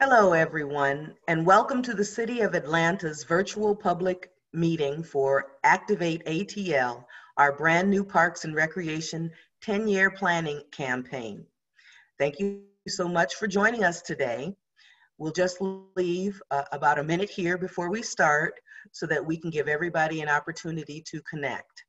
Hello, everyone, and welcome to the City of Atlanta's virtual public meeting for Activate ATL, our brand new Parks and Recreation 10-year planning campaign. Thank you so much for joining us today. We'll just leave uh, about a minute here before we start so that we can give everybody an opportunity to connect.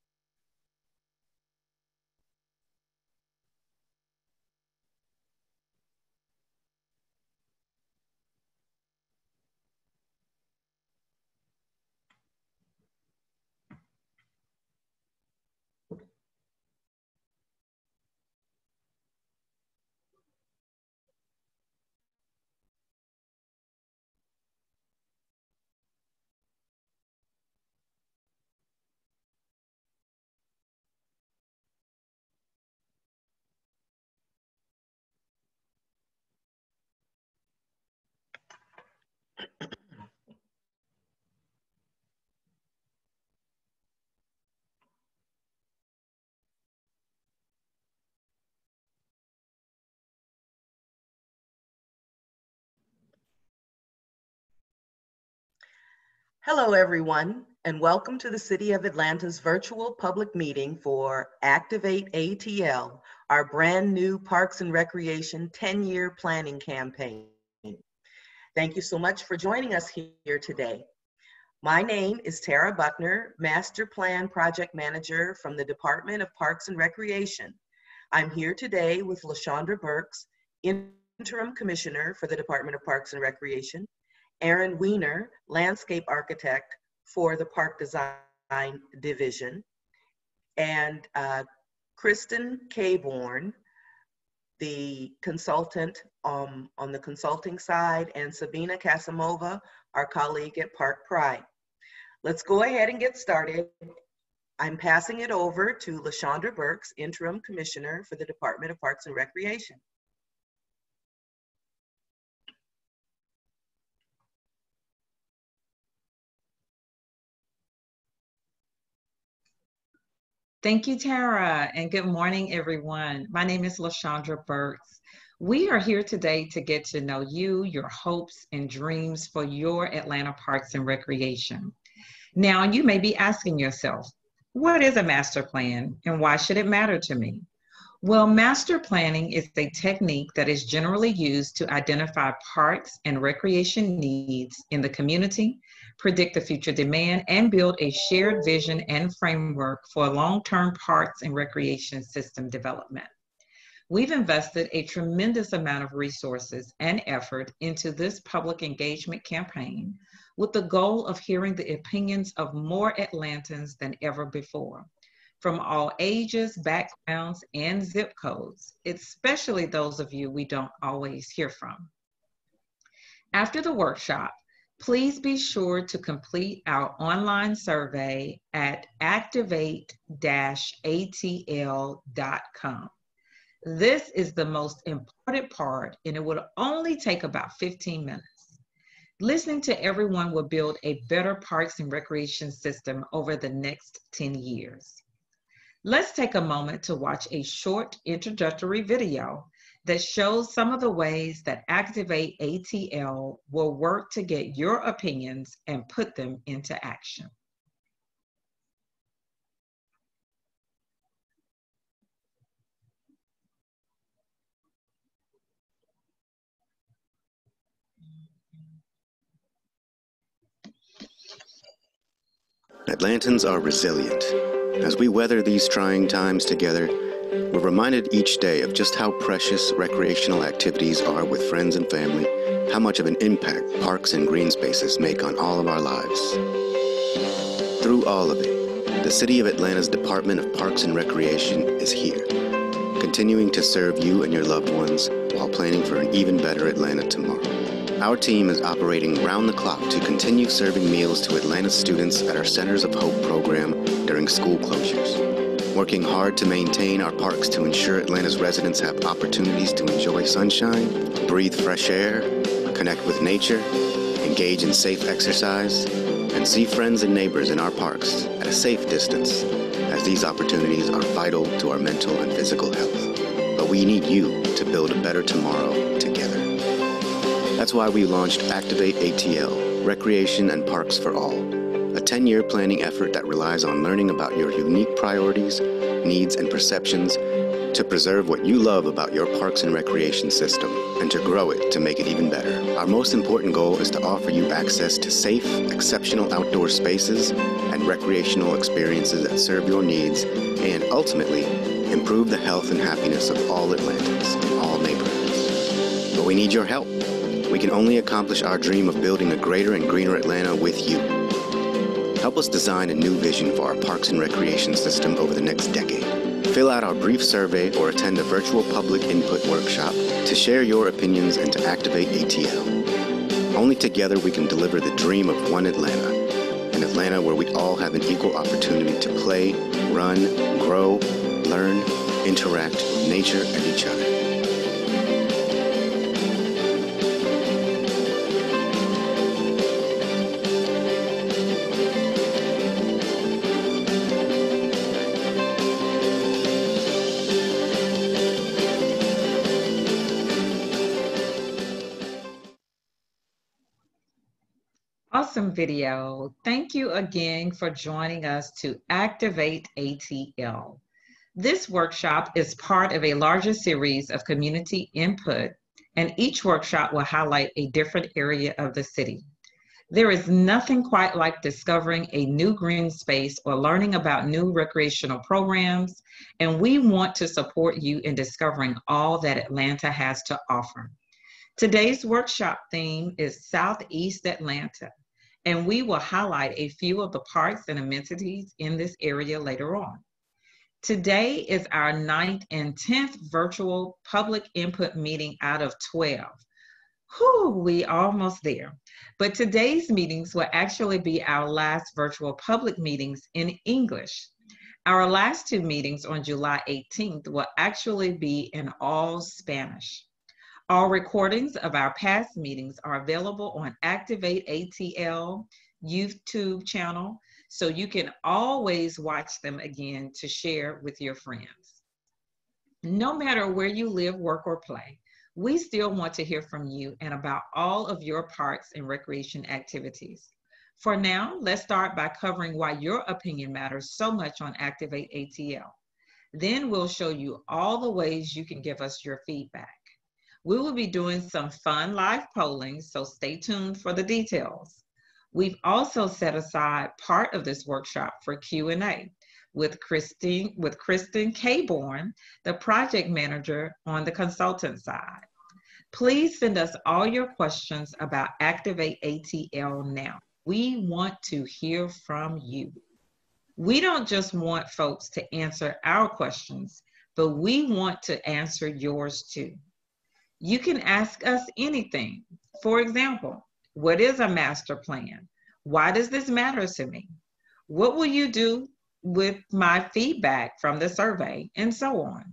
Hello, everyone, and welcome to the City of Atlanta's virtual public meeting for Activate ATL, our brand new Parks and Recreation 10-year planning campaign. Thank you so much for joining us here today. My name is Tara Buckner, Master Plan Project Manager from the Department of Parks and Recreation. I'm here today with LaShondra Burks, Interim Commissioner for the Department of Parks and Recreation, Aaron Weiner, landscape architect for the Park Design Division, and uh, Kristen Caborn, the consultant um, on the consulting side, and Sabina Kasimova, our colleague at Park Pride. Let's go ahead and get started. I'm passing it over to LaShondra Burks, Interim Commissioner for the Department of Parks and Recreation. Thank you, Tara, and good morning, everyone. My name is LaShondra Burks. We are here today to get to know you, your hopes and dreams for your Atlanta Parks and Recreation. Now, you may be asking yourself, what is a master plan and why should it matter to me? Well, master planning is a technique that is generally used to identify parks and recreation needs in the community predict the future demand, and build a shared vision and framework for long-term parks and recreation system development. We've invested a tremendous amount of resources and effort into this public engagement campaign with the goal of hearing the opinions of more Atlantans than ever before, from all ages, backgrounds, and zip codes, especially those of you we don't always hear from. After the workshop, please be sure to complete our online survey at activate-atl.com. This is the most important part and it will only take about 15 minutes. Listening to everyone will build a better parks and recreation system over the next 10 years. Let's take a moment to watch a short introductory video that shows some of the ways that Activate ATL will work to get your opinions and put them into action. Atlantans are resilient. As we weather these trying times together, we're reminded each day of just how precious recreational activities are with friends and family, how much of an impact parks and green spaces make on all of our lives. Through all of it, the City of Atlanta's Department of Parks and Recreation is here, continuing to serve you and your loved ones while planning for an even better Atlanta tomorrow. Our team is operating round the clock to continue serving meals to Atlanta students at our Centers of Hope program during school closures working hard to maintain our parks to ensure Atlanta's residents have opportunities to enjoy sunshine, breathe fresh air, connect with nature, engage in safe exercise, and see friends and neighbors in our parks at a safe distance, as these opportunities are vital to our mental and physical health. But we need you to build a better tomorrow together. That's why we launched Activate ATL, Recreation and Parks for All, 10 year planning effort that relies on learning about your unique priorities, needs, and perceptions to preserve what you love about your parks and recreation system and to grow it to make it even better. Our most important goal is to offer you access to safe, exceptional outdoor spaces and recreational experiences that serve your needs and ultimately improve the health and happiness of all Atlantans in all neighborhoods. But we need your help. We can only accomplish our dream of building a greater and greener Atlanta with you. Help us design a new vision for our parks and recreation system over the next decade. Fill out our brief survey or attend a virtual public input workshop to share your opinions and to activate ATL. Only together we can deliver the dream of one Atlanta, an Atlanta where we all have an equal opportunity to play, run, grow, learn, interact with nature and each other. Awesome video. Thank you again for joining us to Activate ATL. This workshop is part of a larger series of community input, and each workshop will highlight a different area of the city. There is nothing quite like discovering a new green space or learning about new recreational programs, and we want to support you in discovering all that Atlanta has to offer. Today's workshop theme is Southeast Atlanta, and we will highlight a few of the parks and amenities in this area later on. Today is our ninth and 10th virtual public input meeting out of 12. Whew, we almost there. But today's meetings will actually be our last virtual public meetings in English. Our last two meetings on July 18th will actually be in all Spanish. All recordings of our past meetings are available on Activate ATL YouTube channel, so you can always watch them again to share with your friends. No matter where you live, work, or play, we still want to hear from you and about all of your parks and recreation activities. For now, let's start by covering why your opinion matters so much on Activate ATL. Then we'll show you all the ways you can give us your feedback. We will be doing some fun live polling, so stay tuned for the details. We've also set aside part of this workshop for Q&A with Christine, with Kristen Caborn, the project manager on the consultant side. Please send us all your questions about Activate ATL now. We want to hear from you. We don't just want folks to answer our questions, but we want to answer yours too. You can ask us anything. For example, what is a master plan? Why does this matter to me? What will you do with my feedback from the survey? And so on.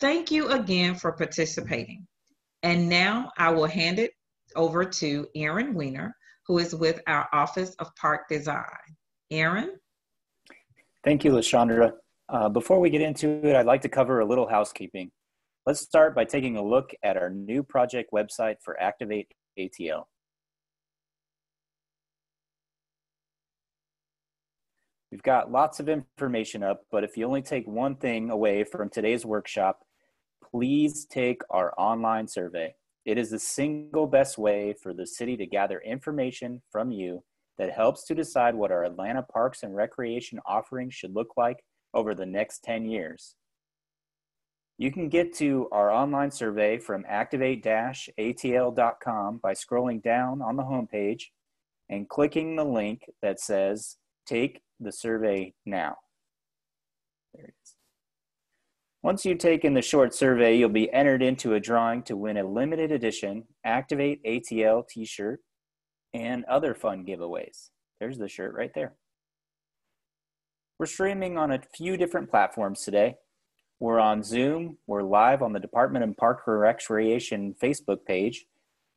Thank you again for participating. And now I will hand it over to Erin Weiner, who is with our Office of Park Design. Erin? Thank you, LaShondra. Uh, before we get into it, I'd like to cover a little housekeeping. Let's start by taking a look at our new project website for Activate ATL. We've got lots of information up, but if you only take one thing away from today's workshop, please take our online survey. It is the single best way for the city to gather information from you that helps to decide what our Atlanta Parks and Recreation offerings should look like over the next 10 years. You can get to our online survey from activate-atl.com by scrolling down on the homepage and clicking the link that says Take the Survey Now. There it is. Once you've taken the short survey, you'll be entered into a drawing to win a limited edition Activate ATL t shirt and other fun giveaways. There's the shirt right there. We're streaming on a few different platforms today. We're on Zoom. We're live on the Department of Park Recreation Facebook page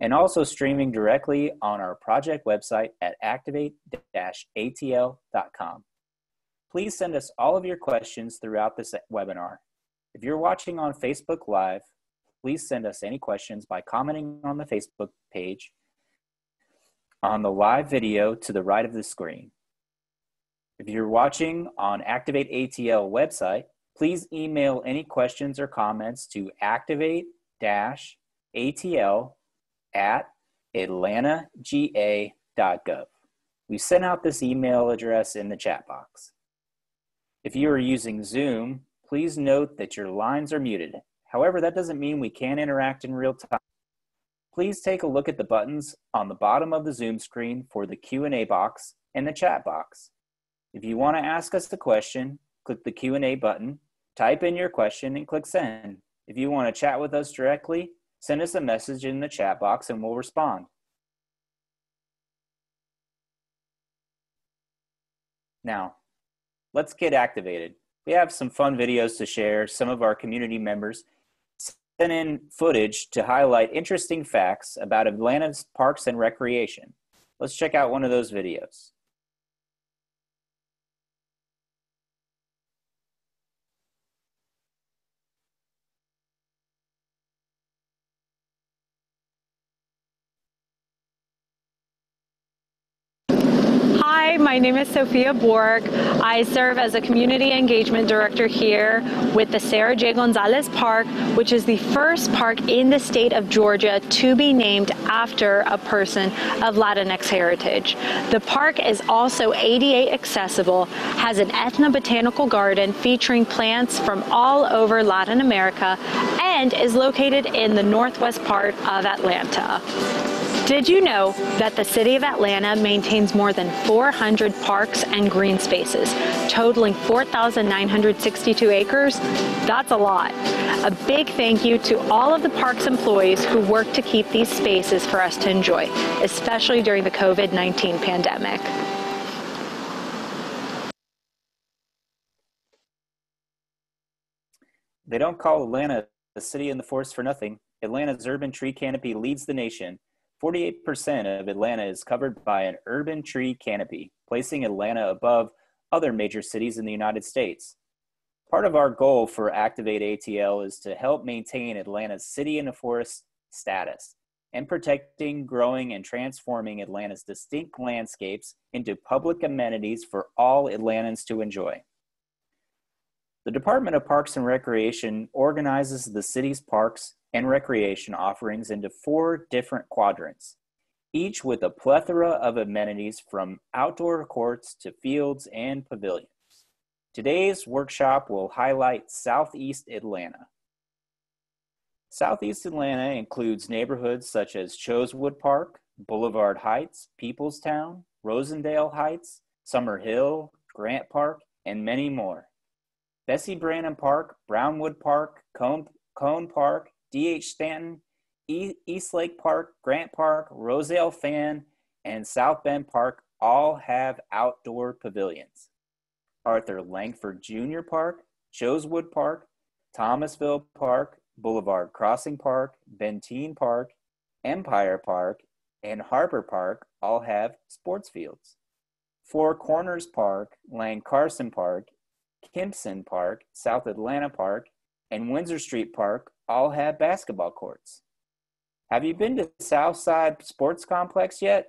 and also streaming directly on our project website at activate-atl.com. Please send us all of your questions throughout this webinar. If you're watching on Facebook Live, please send us any questions by commenting on the Facebook page on the live video to the right of the screen. If you're watching on Activate ATL website, please email any questions or comments to activate-atl at atlantaga.gov. We sent out this email address in the chat box. If you are using Zoom, please note that your lines are muted. However, that doesn't mean we can't interact in real time. Please take a look at the buttons on the bottom of the Zoom screen for the Q&A box and the chat box. If you want to ask us a question, click the Q&A button, type in your question and click send. If you want to chat with us directly, send us a message in the chat box and we'll respond. Now, let's get activated. We have some fun videos to share. Some of our community members sent in footage to highlight interesting facts about Atlanta's parks and recreation. Let's check out one of those videos. Hi, my name is Sophia Borg. I serve as a community engagement director here with the Sarah J. Gonzalez Park, which is the first park in the state of Georgia to be named after a person of Latinx heritage. The park is also ADA accessible, has an ethnobotanical garden featuring plants from all over Latin America, and is located in the northwest part of Atlanta. Did you know that the City of Atlanta maintains more than 400 parks and green spaces, totaling 4,962 acres? That's a lot. A big thank you to all of the parks employees who work to keep these spaces for us to enjoy, especially during the COVID-19 pandemic. They don't call Atlanta the city in the forest for nothing. Atlanta's urban tree canopy leads the nation. 48% of Atlanta is covered by an urban tree canopy, placing Atlanta above other major cities in the United States. Part of our goal for Activate ATL is to help maintain Atlanta's city in the forest status and protecting, growing, and transforming Atlanta's distinct landscapes into public amenities for all Atlantans to enjoy. The Department of Parks and Recreation organizes the city's parks and recreation offerings into four different quadrants, each with a plethora of amenities from outdoor courts to fields and pavilions. Today's workshop will highlight Southeast Atlanta. Southeast Atlanta includes neighborhoods such as Chosewood Park, Boulevard Heights, Peoplestown, Rosendale Heights, Summer Hill, Grant Park, and many more. Bessie Branham Park, Brownwood Park, Coan, Coan Park, D.H. Stanton, e- Eastlake Park, Grant Park, Rosel Fann, and South Bend Park all have outdoor pavilions. Arthur Langford Jr. Park, Chosewood Park, Thomasville Park, Boulevard Crossing Park, Benteen Park, Empire Park, and Harbor Park all have sports fields. Four Corners Park, Lang Carson Park, Kimpson Park, South Atlanta Park, and Windsor Street Park all have basketball courts. Have you been to Southside Sports Complex yet?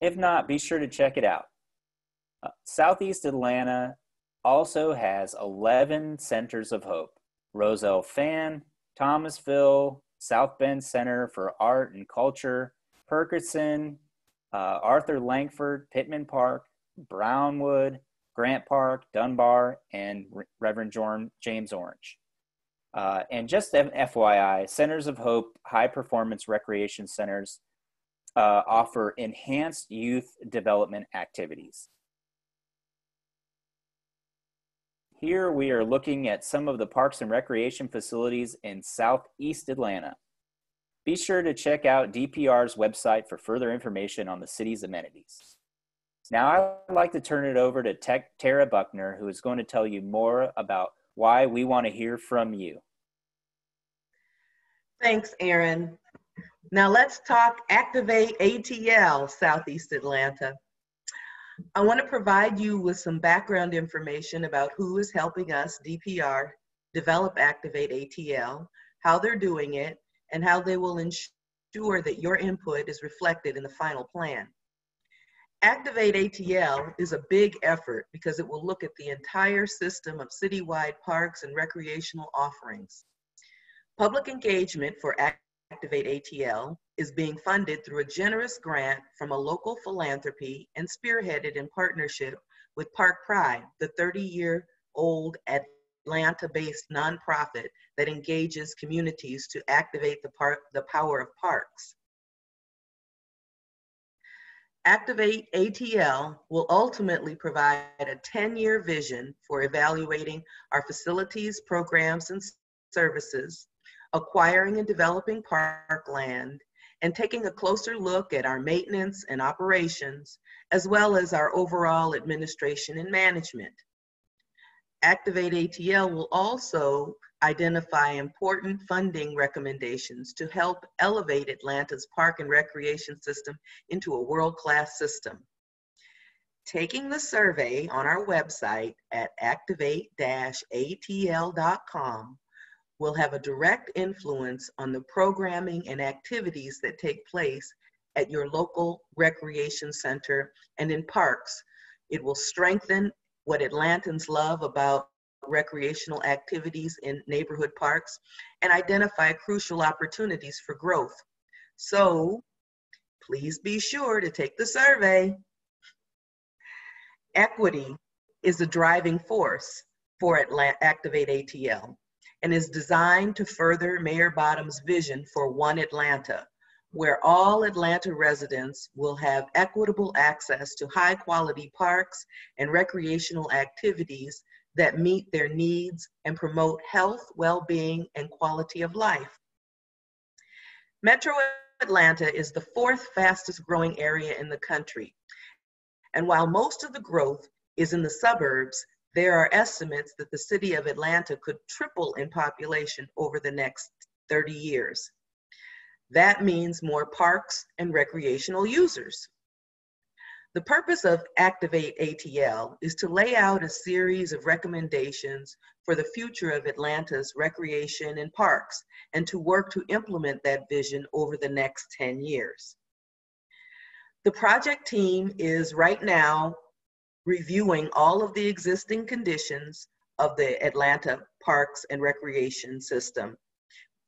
If not, be sure to check it out. Uh, Southeast Atlanta also has 11 centers of hope Rosel Fann, Thomasville, South Bend Center for Art and Culture, Perkerson, uh, Arthur Langford, Pittman Park, Brownwood, Grant Park, Dunbar, and Reverend James Orange. Uh, and just FYI, Centers of Hope high performance recreation centers uh, offer enhanced youth development activities. Here we are looking at some of the parks and recreation facilities in Southeast Atlanta. Be sure to check out DPR's website for further information on the city's amenities. Now I'd like to turn it over to Tech Tara Buckner, who is going to tell you more about why we want to hear from you. Thanks, Aaron. Now let's talk Activate ATL Southeast Atlanta. I want to provide you with some background information about who is helping us, DPR, develop Activate ATL, how they're doing it, and how they will ensure that your input is reflected in the final plan. Activate ATL is a big effort because it will look at the entire system of citywide parks and recreational offerings. Public engagement for Activate ATL is being funded through a generous grant from a local philanthropy and spearheaded in partnership with Park Pride, the 30 year old Atlanta based nonprofit that engages communities to activate the, par- the power of parks. Activate ATL will ultimately provide a 10 year vision for evaluating our facilities, programs, and services, acquiring and developing parkland, and taking a closer look at our maintenance and operations, as well as our overall administration and management. Activate ATL will also identify important funding recommendations to help elevate Atlanta's park and recreation system into a world-class system. Taking the survey on our website at activate-atl.com will have a direct influence on the programming and activities that take place at your local recreation center and in parks. It will strengthen what Atlantans love about recreational activities in neighborhood parks and identify crucial opportunities for growth. So please be sure to take the survey. Equity is a driving force for Activate ATL and is designed to further Mayor Bottoms' vision for One Atlanta, where all Atlanta residents will have equitable access to high quality parks and recreational activities that meet their needs and promote health, well being, and quality of life. Metro Atlanta is the fourth fastest growing area in the country. And while most of the growth is in the suburbs, there are estimates that the city of Atlanta could triple in population over the next 30 years. That means more parks and recreational users. The purpose of Activate ATL is to lay out a series of recommendations for the future of Atlanta's recreation and parks and to work to implement that vision over the next 10 years. The project team is right now reviewing all of the existing conditions of the Atlanta parks and recreation system.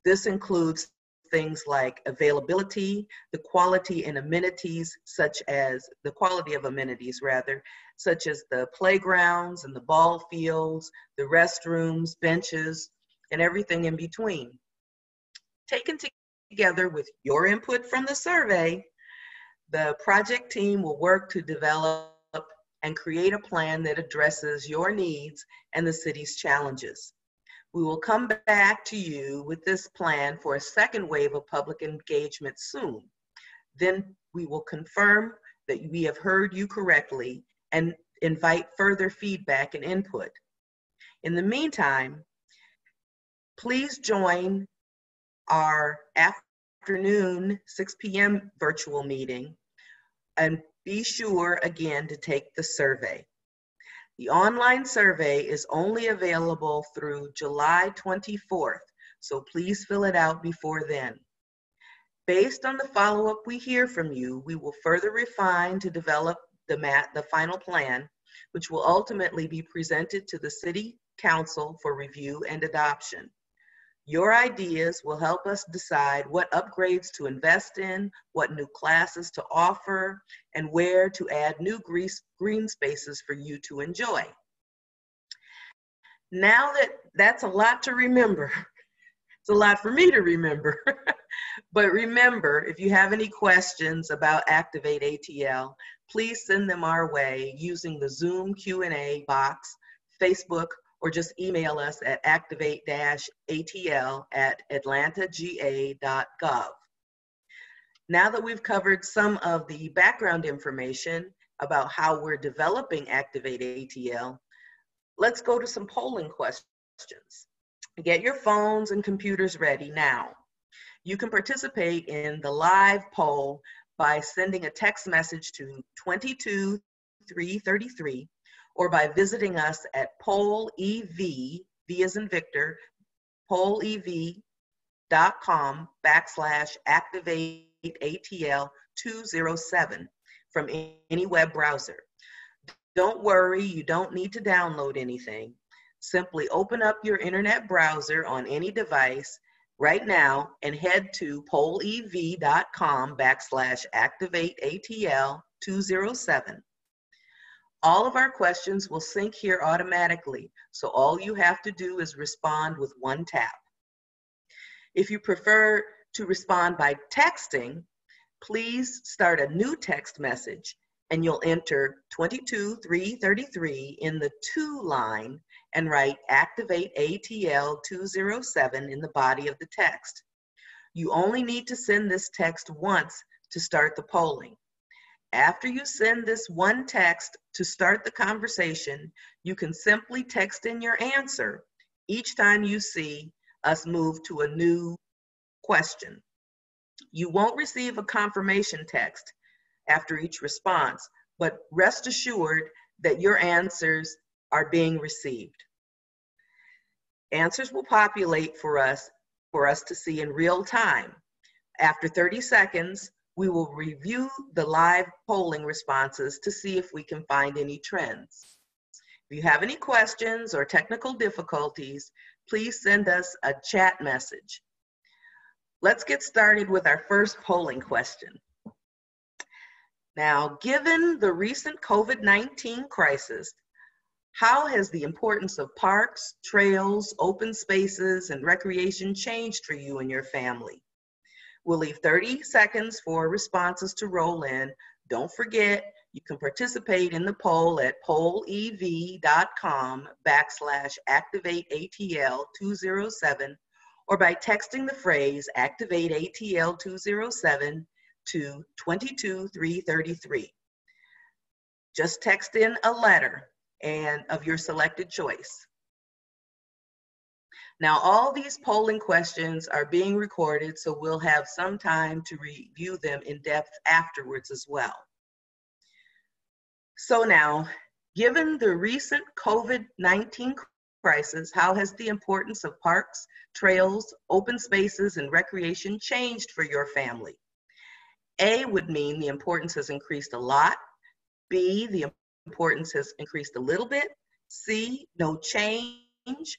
This includes things like availability, the quality and amenities, such as the quality of amenities, rather, such as the playgrounds and the ball fields, the restrooms, benches, and everything in between. Taken together with your input from the survey, the project team will work to develop and create a plan that addresses your needs and the city's challenges. We will come back to you with this plan for a second wave of public engagement soon. Then we will confirm that we have heard you correctly and invite further feedback and input. In the meantime, please join our afternoon 6 p.m. virtual meeting and be sure again to take the survey. The online survey is only available through July 24th, so please fill it out before then. Based on the follow-up we hear from you, we will further refine to develop the, mat, the final plan, which will ultimately be presented to the City Council for review and adoption. Your ideas will help us decide what upgrades to invest in, what new classes to offer, and where to add new green spaces for you to enjoy. Now that that's a lot to remember, it's a lot for me to remember. but remember, if you have any questions about Activate ATL, please send them our way using the Zoom Q&A box, Facebook, or just email us at activate-atl at atlantaga.gov. Now that we've covered some of the background information about how we're developing Activate ATL, let's go to some polling questions. Get your phones and computers ready now. You can participate in the live poll by sending a text message to 22333 or by visiting us at Poll EV, V as in Victor, pollev.com eva.com backslash activate ATL 207 from any web browser. Don't worry, you don't need to download anything. Simply open up your internet browser on any device right now and head to pollev.com backslash activate ATL 207. All of our questions will sync here automatically, so all you have to do is respond with one tap. If you prefer to respond by texting, please start a new text message and you'll enter 22333 in the to line and write activate ATL 207 in the body of the text. You only need to send this text once to start the polling. After you send this one text to start the conversation, you can simply text in your answer each time you see us move to a new question. You won't receive a confirmation text after each response, but rest assured that your answers are being received. Answers will populate for us for us to see in real time. After 30 seconds, we will review the live polling responses to see if we can find any trends. If you have any questions or technical difficulties, please send us a chat message. Let's get started with our first polling question. Now, given the recent COVID-19 crisis, how has the importance of parks, trails, open spaces, and recreation changed for you and your family? We'll leave 30 seconds for responses to roll in. Don't forget, you can participate in the poll at pollev.com backslash activate ATL 207 or by texting the phrase activate ATL 207 to 22333. Just text in a letter and of your selected choice. Now, all these polling questions are being recorded, so we'll have some time to review them in depth afterwards as well. So now, given the recent COVID-19 crisis, how has the importance of parks, trails, open spaces, and recreation changed for your family? A would mean the importance has increased a lot. B, the importance has increased a little bit. C, no change.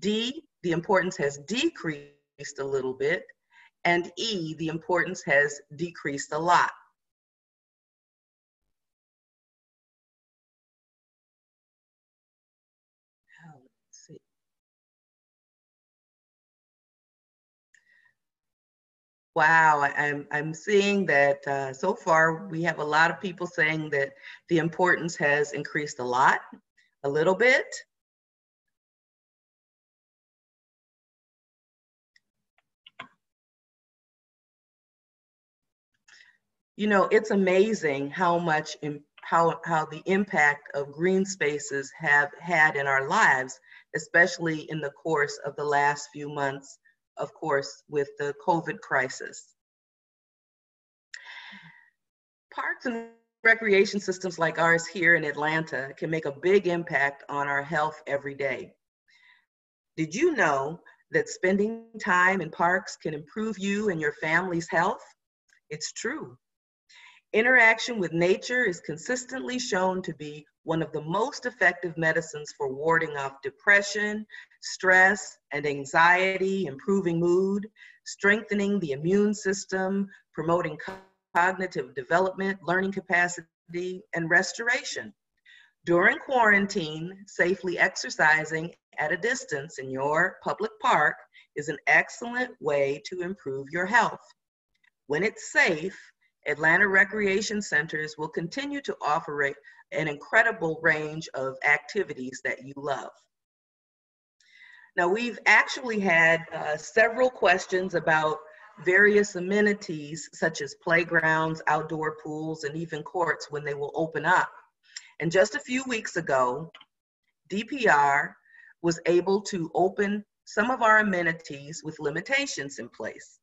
D, the importance has decreased a little bit. And E, the importance has decreased a lot. Wow, I'm, I'm seeing that uh, so far we have a lot of people saying that the importance has increased a lot, a little bit, you know, it's amazing how much, how, how the impact of green spaces have had in our lives, especially in the course of the last few months, of course, with the COVID crisis. Parks and recreation systems like ours here in Atlanta can make a big impact on our health every day. Did you know that spending time in parks can improve you and your family's health? It's true. Interaction with nature is consistently shown to be one of the most effective medicines for warding off depression, stress, and anxiety, improving mood, strengthening the immune system, promoting cognitive development, learning capacity, and restoration. During quarantine, safely exercising at a distance in your public park is an excellent way to improve your health. When it's safe, Atlanta Recreation Centers will continue to offer an incredible range of activities that you love. Now, we've actually had uh, several questions about various amenities such as playgrounds, outdoor pools, and even courts when they will open up. And just a few weeks ago, DPR was able to open some of our amenities with limitations in place.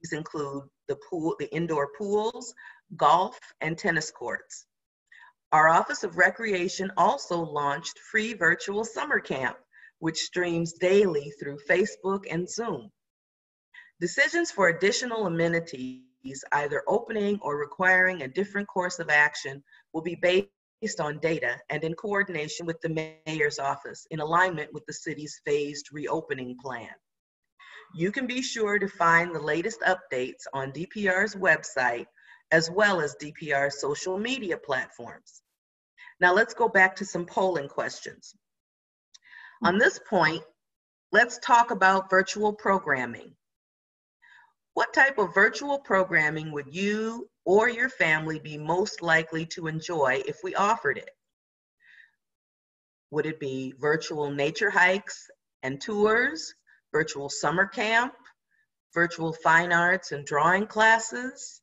These include the pool, the indoor pools, golf, and tennis courts. Our Office of Recreation also launched free virtual summer camp, which streams daily through Facebook and Zoom. Decisions for additional amenities, either opening or requiring a different course of action, will be based on data and in coordination with the mayor's office in alignment with the city's phased reopening plan. You can be sure to find the latest updates on DPR's website as well as DPR's social media platforms. Now let's go back to some polling questions. On this point, let's talk about virtual programming. What type of virtual programming would you or your family be most likely to enjoy if we offered it? Would it be virtual nature hikes and tours, virtual summer camp, virtual fine arts and drawing classes,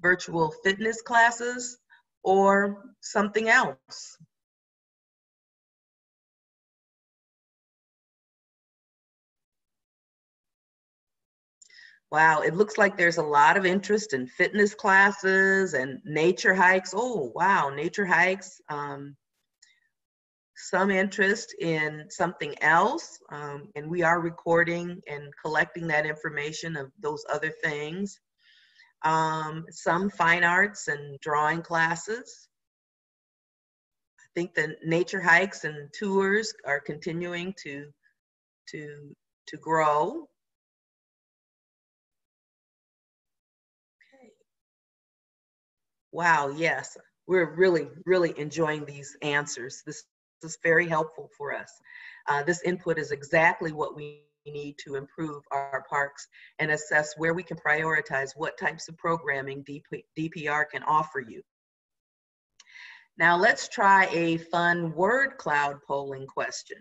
virtual fitness classes, or something else? Wow, it looks like there's a lot of interest in fitness classes and nature hikes. Oh, wow, nature hikes. Um, some interest in something else, um, and we are recording and collecting that information of those other things. Um, some fine arts and drawing classes. I think the nature hikes and tours are continuing to to to grow. Okay. Wow, yes, we're really, really enjoying these answers. This is very helpful for us. Uh, this input is exactly what we need to improve our parks and assess where we can prioritize what types of programming DP, DPR can offer you. Now let's try a fun word cloud polling question.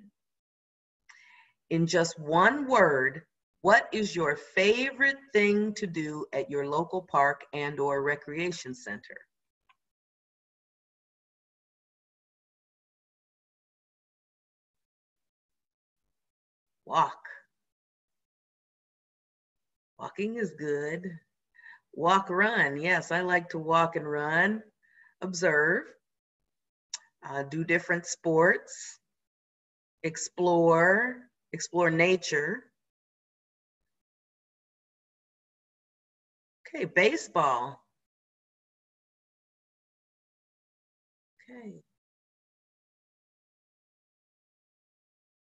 In just one word, what is your favorite thing to do at your local park and or recreation center? Walk. Walking is good. Walk, run. Yes, I like to walk and run. Observe. Uh, do different sports. Explore. Explore nature Okay, baseball. Okay.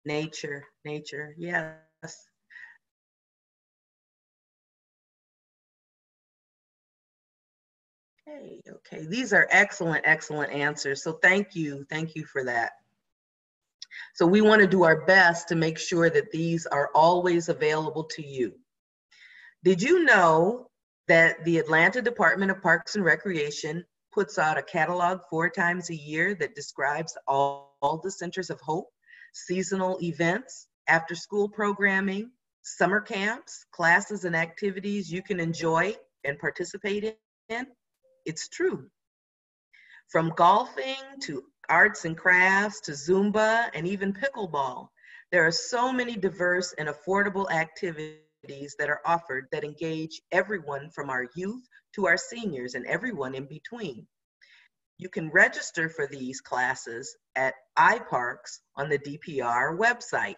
Nature, nature, yes. Okay, okay. These are excellent, excellent answers. So thank you, thank you for that. So we want to do our best to make sure that these are always available to you. Did you know that the Atlanta Department of Parks and Recreation puts out a catalog four times a year that describes all, all the centers of hope, seasonal events, after school programming, summer camps, classes and activities you can enjoy and participate in. It's true. From golfing to arts and crafts to Zumba and even pickleball, there are so many diverse and affordable activities that are offered that engage everyone from our youth to our seniors and everyone in between. You can register for these classes at iParks on the DPR website.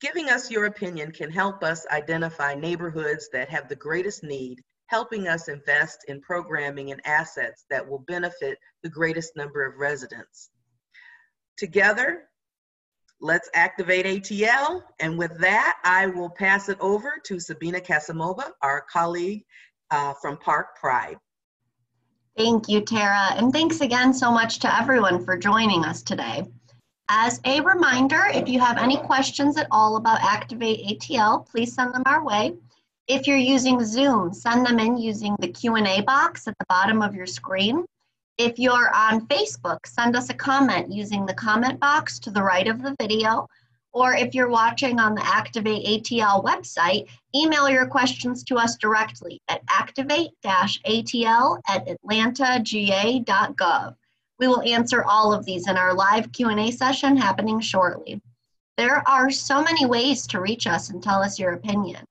Giving us your opinion can help us identify neighborhoods that have the greatest need, helping us invest in programming and assets that will benefit the greatest number of residents. Together, Let's activate ATL. And with that, I will pass it over to Sabina Kasimova, our colleague uh, from Park Pride. Thank you, Tara. And thanks again so much to everyone for joining us today. As a reminder, if you have any questions at all about Activate ATL, please send them our way. If you're using Zoom, send them in using the Q&A box at the bottom of your screen. If you're on Facebook, send us a comment using the comment box to the right of the video. Or if you're watching on the Activate ATL website, email your questions to us directly at activate-atl at atlantaga.gov. We will answer all of these in our live Q&A session happening shortly. There are so many ways to reach us and tell us your opinion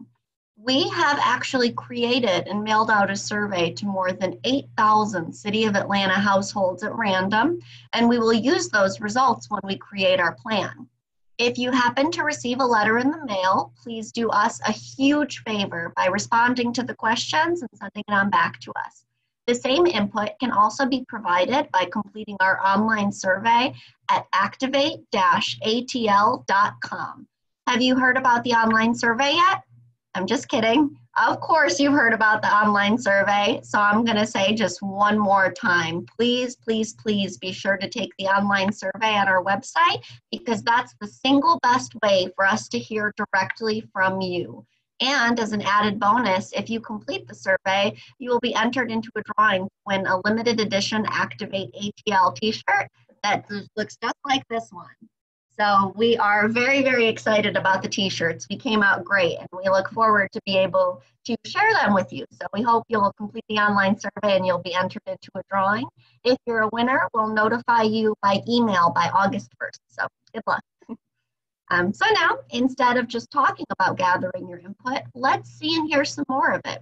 we have actually created and mailed out a survey to more than 8,000 City of Atlanta households at random, and we will use those results when we create our plan. If you happen to receive a letter in the mail, please do us a huge favor by responding to the questions and sending it on back to us. The same input can also be provided by completing our online survey at activate-atl.com. Have you heard about the online survey yet? I'm just kidding. Of course, you've heard about the online survey, so I'm going to say just one more time. Please, please, please be sure to take the online survey at our website because that's the single best way for us to hear directly from you. And as an added bonus, if you complete the survey, you will be entered into a drawing to win a limited edition Activate ATL t-shirt that looks just like this one. So we are very, very excited about the t-shirts. We came out great and we look forward to be able to share them with you. So we hope you'll complete the online survey and you'll be entered into a drawing. If you're a winner, we'll notify you by email by August 1st. So good luck. Um, so now, instead of just talking about gathering your input, let's see and hear some more of it.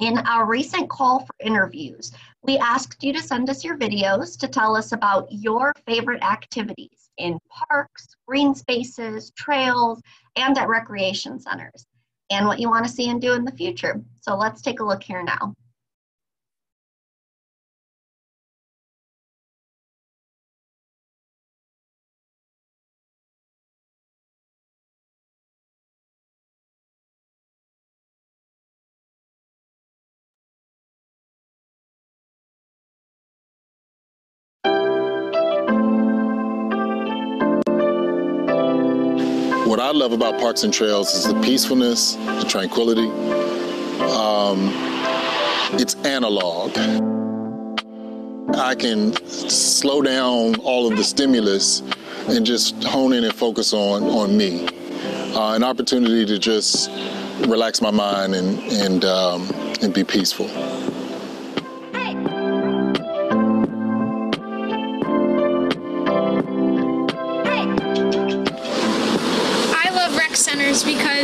In our recent call for interviews, we asked you to send us your videos to tell us about your favorite activities in parks, green spaces, trails, and at recreation centers, and what you want to see and do in the future. So let's take a look here now. What I love about parks and trails is the peacefulness, the tranquility. Um, it's analog. I can slow down all of the stimulus and just hone in and focus on on me. Uh, an opportunity to just relax my mind and and um, and be peaceful.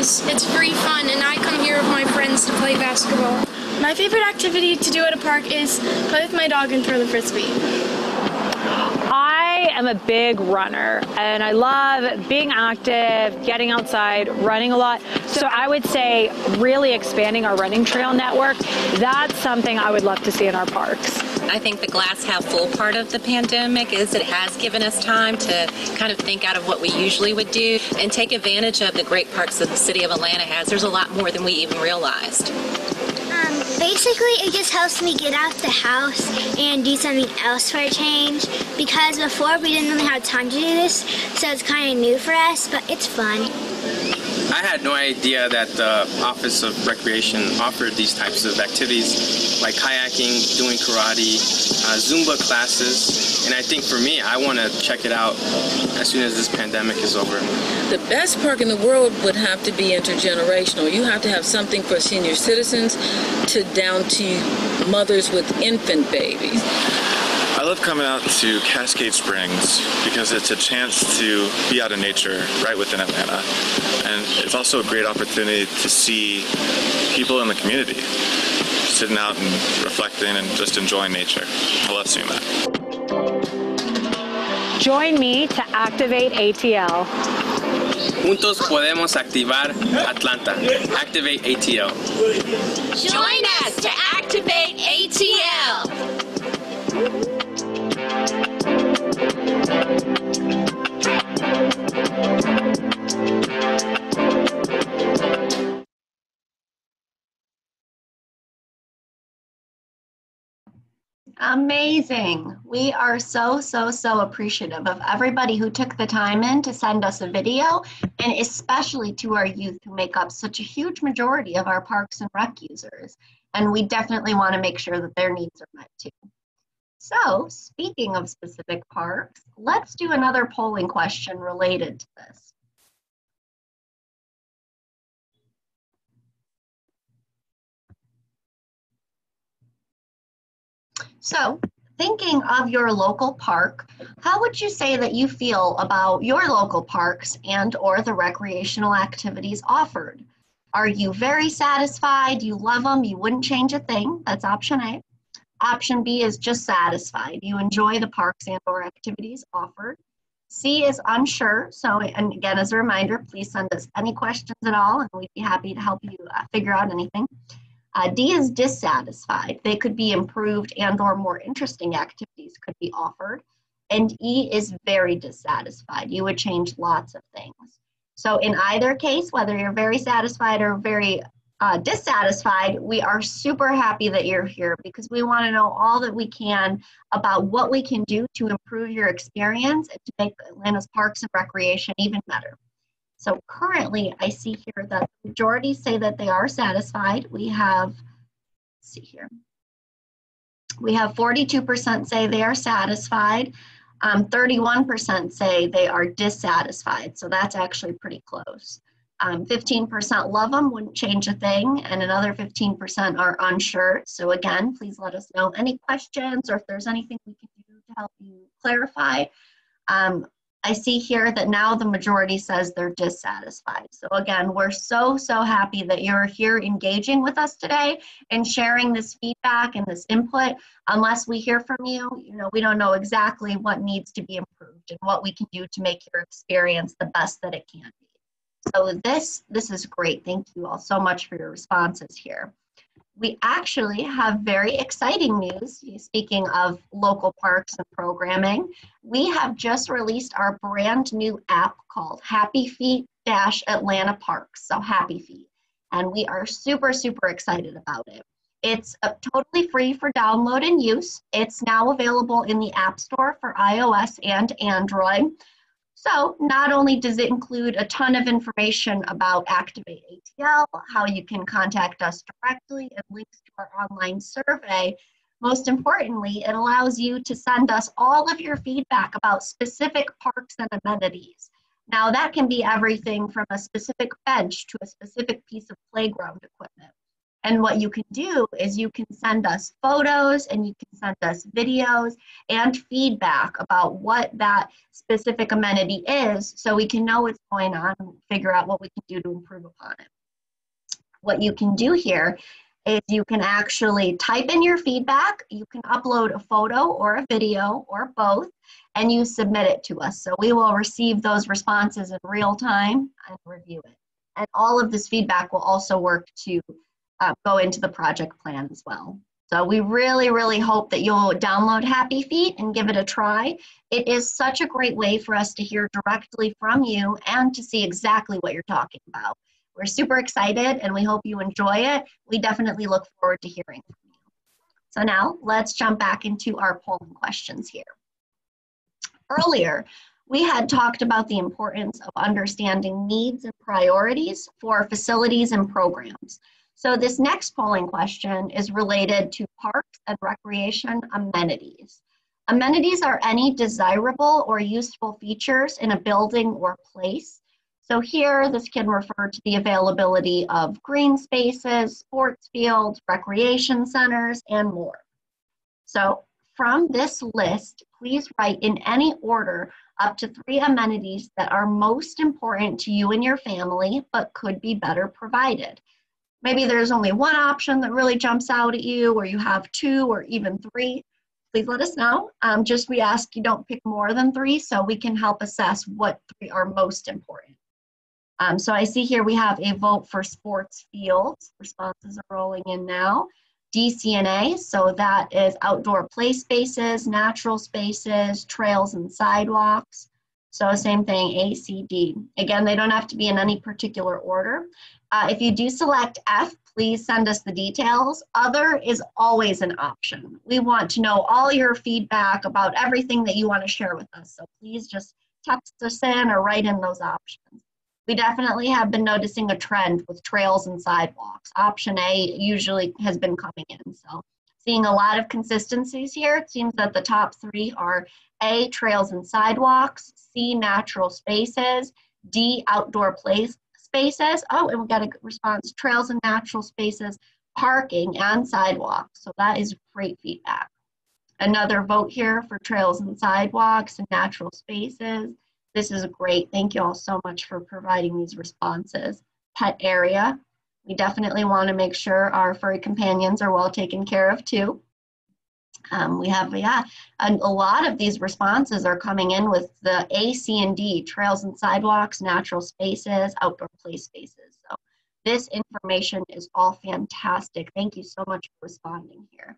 Because it's free fun and I come here with my friends to play basketball. My favorite activity to do at a park is play with my dog and throw the frisbee. I am a big runner and I love being active, getting outside, running a lot. So I would say really expanding our running trail network. That's something I would love to see in our parks. I think the glass half full part of the pandemic is it has given us time to kind of think out of what we usually would do and take advantage of the great parks that the city of Atlanta has. There's a lot more than we even realized. Um, basically, it just helps me get out the house and do something else for a change because before we didn't really have time to do this, so it's kind of new for us, but it's fun. I had no idea that the Office of Recreation offered these types of activities like kayaking, doing karate, uh, Zumba classes, and I think for me, I want to check it out as soon as this pandemic is over. The best park in the world would have to be intergenerational. You have to have something for senior citizens to down to mothers with infant babies. I love coming out to Cascade Springs because it's a chance to be out in nature right within Atlanta. And it's also a great opportunity to see people in the community sitting out and reflecting and just enjoying nature. I love seeing that. Join me to activate ATL. Juntos podemos activar Atlanta. Activate ATL. Join us to activate ATL. Amazing. We are so, so, so appreciative of everybody who took the time in to send us a video, and especially to our youth who make up such a huge majority of our parks and rec users. And we definitely want to make sure that their needs are met too. So, speaking of specific parks, let's do another polling question related to this. So, thinking of your local park, how would you say that you feel about your local parks and or the recreational activities offered? Are you very satisfied? You love them, you wouldn't change a thing. That's option A. Option B is just satisfied. You enjoy the parks and or activities offered. C is unsure. So, and again, as a reminder, please send us any questions at all, and we'd be happy to help you uh, figure out anything. Uh, D is dissatisfied. They could be improved and or more interesting activities could be offered. And E is very dissatisfied. You would change lots of things. So in either case, whether you're very satisfied or very uh, dissatisfied, we are super happy that you're here because we want to know all that we can about what we can do to improve your experience and to make Atlanta's parks and recreation even better. So currently, I see here that the majority say that they are satisfied. We have, see here, we have 42% say they are satisfied. Um, 31% say they are dissatisfied. So that's actually pretty close. Um, 15% love them, wouldn't change a thing, and another 15% are unsure. So again, please let us know any questions or if there's anything we can do to help you clarify. Um, I see here that now the majority says they're dissatisfied. So again, we're so, so happy that you're here engaging with us today and sharing this feedback and this input. Unless we hear from you, you know, we don't know exactly what needs to be improved and what we can do to make your experience the best that it can be. So this, this is great. Thank you all so much for your responses here. We actually have very exciting news. Speaking of local parks and programming, we have just released our brand new app called Happy Feet Dash Atlanta Parks. So Happy Feet. And we are super, super excited about it. It's uh, totally free for download and use. It's now available in the App Store for iOS and Android. So not only does it include a ton of information about Activate ATL, how you can contact us directly, and links to our online survey, most importantly, it allows you to send us all of your feedback about specific parks and amenities. Now that can be everything from a specific bench to a specific piece of playground equipment. And what you can do is you can send us photos and you can send us videos and feedback about what that specific amenity is so we can know what's going on and figure out what we can do to improve upon it. What you can do here is you can actually type in your feedback, you can upload a photo or a video or both, and you submit it to us. So we will receive those responses in real time and review it. And all of this feedback will also work to uh, go into the project plan as well. So we really, really hope that you'll download Happy Feet and give it a try. It is such a great way for us to hear directly from you and to see exactly what you're talking about. We're super excited and we hope you enjoy it. We definitely look forward to hearing from you. So now let's jump back into our polling questions here. Earlier, we had talked about the importance of understanding needs and priorities for facilities and programs. So this next polling question is related to parks and recreation amenities. Amenities are any desirable or useful features in a building or place. So here, this can refer to the availability of green spaces, sports fields, recreation centers, and more. So from this list, please write in any order up to three amenities that are most important to you and your family, but could be better provided. Maybe there's only one option that really jumps out at you, or you have two or even three. Please let us know. Um, just we ask you don't pick more than three so we can help assess what three are most important. Um, so I see here we have a vote for sports fields. Responses are rolling in now. DCNA, so that is outdoor play spaces, natural spaces, trails and sidewalks. So same thing, ACD. Again, they don't have to be in any particular order. Uh, if you do select F, please send us the details. Other is always an option. We want to know all your feedback about everything that you want to share with us. So please just text us in or write in those options. We definitely have been noticing a trend with trails and sidewalks. Option A usually has been coming in. So seeing a lot of consistencies here. It seems that the top three are A, trails and sidewalks, C, natural spaces, D, outdoor place, spaces. Oh, and we got a response, trails and natural spaces, parking and sidewalks. So that is great feedback. Another vote here for trails and sidewalks and natural spaces. This is great. Thank you all so much for providing these responses. Pet area. We definitely want to make sure our furry companions are well taken care of too. Um, we have, yeah, a, a lot of these responses are coming in with the A, C, and D, trails and sidewalks, natural spaces, outdoor play spaces. So this information is all fantastic. Thank you so much for responding here.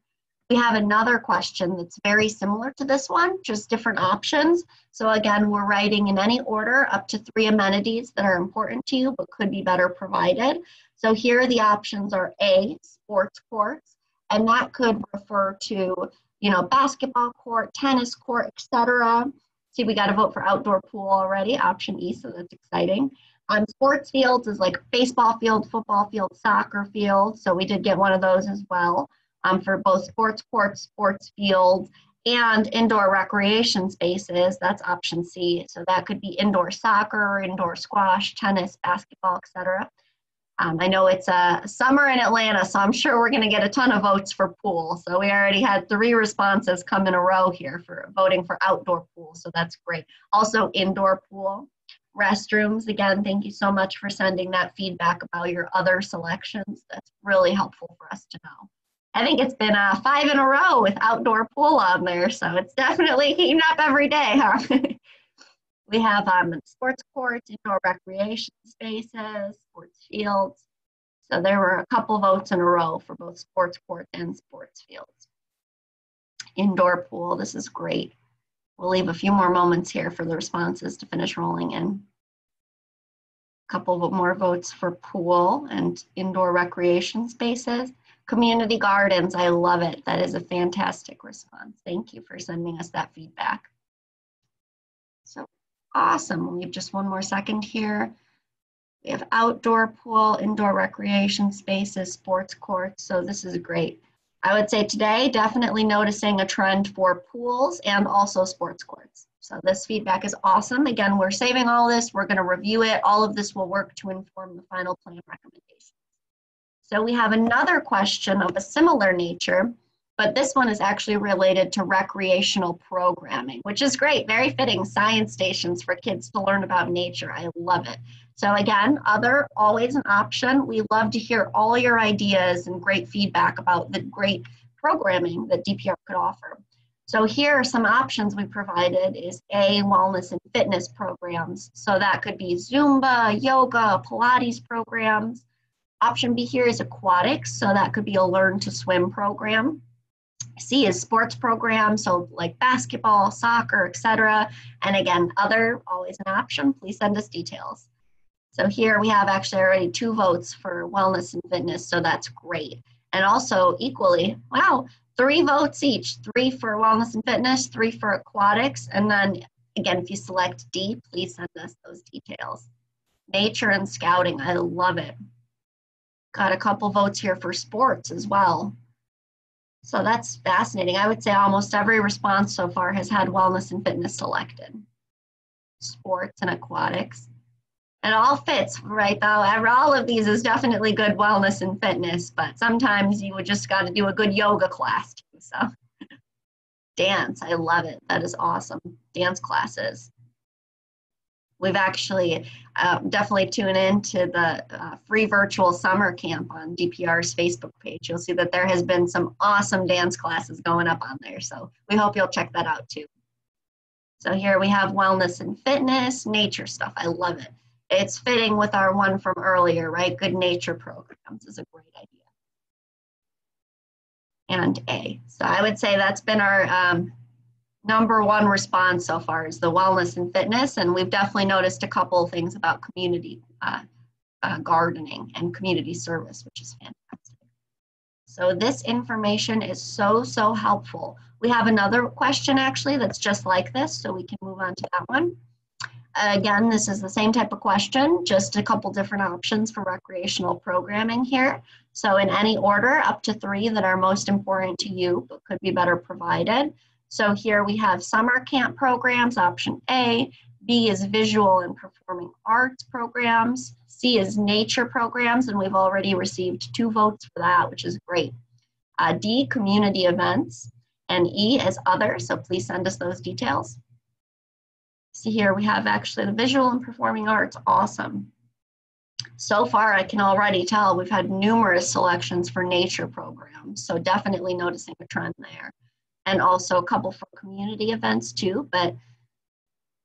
We have another question that's very similar to this one, just different options. So again, we're writing in any order up to three amenities that are important to you but could be better provided. So here the options are A, sports courts, and that could refer to, you know, basketball court, tennis court, etc. See, we got to vote for outdoor pool already, option E, so that's exciting. Um, sports fields is like baseball field, football field, soccer field. So we did get one of those as well um, for both sports courts, sports fields, and indoor recreation spaces. That's option C. So that could be indoor soccer, indoor squash, tennis, basketball, etc. Um, I know it's a summer in Atlanta, so I'm sure we're going to get a ton of votes for pool. So we already had three responses come in a row here for voting for outdoor pool. So that's great. Also, indoor pool, restrooms. Again, thank you so much for sending that feedback about your other selections. That's really helpful for us to know. I think it's been uh, five in a row with outdoor pool on there, so it's definitely heating up every day, huh? we have um, sports courts, indoor recreation spaces, sports fields. So there were a couple votes in a row for both sports courts and sports fields. Indoor pool, this is great. We'll leave a few more moments here for the responses to finish rolling in. A couple more votes for pool and indoor recreation spaces. Community gardens, I love it. That is a fantastic response. Thank you for sending us that feedback. So awesome. We'll leave just one more second here. We have outdoor pool, indoor recreation spaces, sports courts. So this is great. I would say today, definitely noticing a trend for pools and also sports courts. So this feedback is awesome. Again, we're saving all this. We're going to review it. All of this will work to inform the final plan recommendations. So we have another question of a similar nature, but this one is actually related to recreational programming, which is great, very fitting science stations for kids to learn about nature. I love it. So again, other, always an option. We love to hear all your ideas and great feedback about the great programming that DPR could offer. So here are some options we provided is A, wellness and fitness programs. So that could be Zumba, yoga, Pilates programs, Option B here is aquatics, so that could be a learn to swim program. C is sports program, so like basketball, soccer, etc. And again, other, always an option. Please send us details. So here we have actually already two votes for wellness and fitness, so that's great. And also equally, wow, three votes each, three for wellness and fitness, three for aquatics, and then again, if you select D, please send us those details. Nature and scouting, I love it. Got a couple votes here for sports as well. So that's fascinating. I would say almost every response so far has had wellness and fitness selected. Sports and aquatics. It all fits, right? Though all of these is definitely good wellness and fitness, but sometimes you would just got to do a good yoga class too. So, dance, I love it. That is awesome. Dance classes. We've actually uh, definitely tune in to the uh, free virtual summer camp on DPR's Facebook page. You'll see that there has been some awesome dance classes going up on there. So we hope you'll check that out too. So here we have wellness and fitness, nature stuff. I love it. It's fitting with our one from earlier, right? Good nature programs is a great idea. And A. So I would say that's been our um, number one response so far is the wellness and fitness, and we've definitely noticed a couple of things about community uh, uh, gardening and community service, which is fantastic. So this information is so, so helpful. We have another question actually that's just like this, so we can move on to that one. Again, this is the same type of question, just a couple different options for recreational programming here. So in any order, up to three that are most important to you, but could be better provided. So here we have summer camp programs, option A. B is visual and performing arts programs. C is nature programs, and we've already received two votes for that, which is great. Uh, D, community events. And E is other, so please send us those details. See here, we have actually the visual and performing arts, awesome. So far, I can already tell we've had numerous selections for nature programs, so definitely noticing a trend there. And also a couple for community events too, but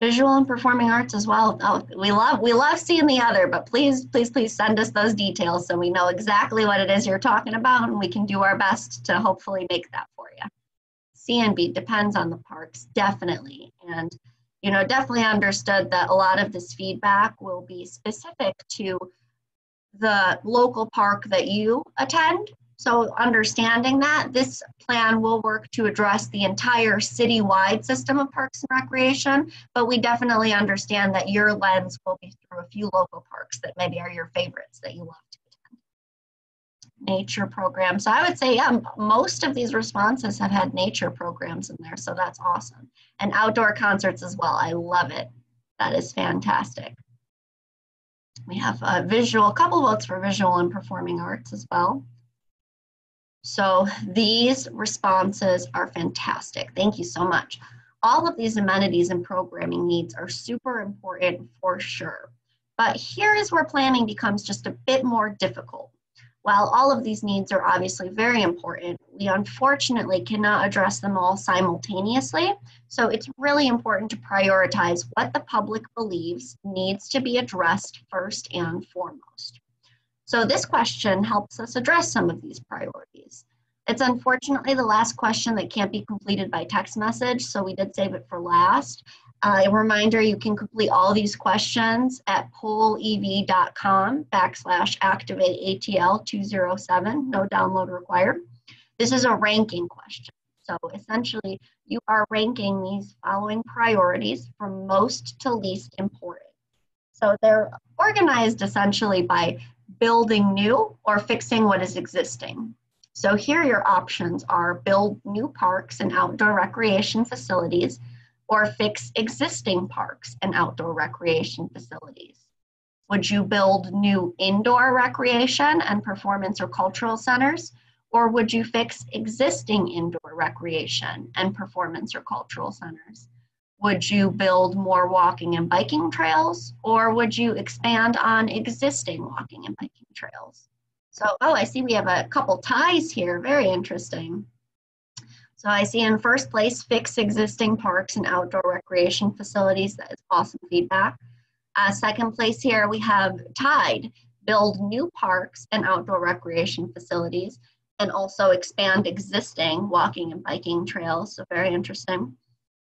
visual and performing arts as well. Oh, we love we love seeing the other, but please, please, please send us those details so we know exactly what it is you're talking about and we can do our best to hopefully make that for you. CNB depends on the parks, definitely. And you know, definitely understood that a lot of this feedback will be specific to the local park that you attend so understanding that, this plan will work to address the entire citywide system of parks and recreation, but we definitely understand that your lens will be through a few local parks that maybe are your favorites that you love to attend. Nature programs. So I would say, yeah, most of these responses have had nature programs in there, so that's awesome. And outdoor concerts as well. I love it. That is fantastic. We have uh, a visual, couple votes for visual and performing arts as well. So these responses are fantastic. Thank you so much. All of these amenities and programming needs are super important for sure. But here is where planning becomes just a bit more difficult. While all of these needs are obviously very important, we unfortunately cannot address them all simultaneously. So it's really important to prioritize what the public believes needs to be addressed first and foremost. So this question helps us address some of these priorities. It's unfortunately the last question that can't be completed by text message, so we did save it for last. Uh, a reminder, you can complete all these questions at pollev.com backslash activate ATL 207, no download required. This is a ranking question. So essentially, you are ranking these following priorities from most to least important. So they're organized essentially by building new or fixing what is existing. So here your options are build new parks and outdoor recreation facilities or fix existing parks and outdoor recreation facilities. Would you build new indoor recreation and performance or cultural centers? Or would you fix existing indoor recreation and performance or cultural centers? Would you build more walking and biking trails, or would you expand on existing walking and biking trails? So, oh, I see we have a couple ties here. Very interesting. So I see in first place, fix existing parks and outdoor recreation facilities. That is awesome feedback. Uh, second place here, we have tied, build new parks and outdoor recreation facilities, and also expand existing walking and biking trails. So very interesting.